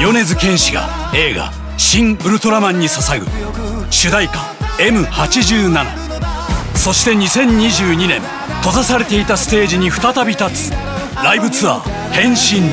米津玄師が映画「新ウルトラマン」に捧ぐ主題歌 M87 そして2022年閉ざされていたステージに再び立つライブツアー「変身」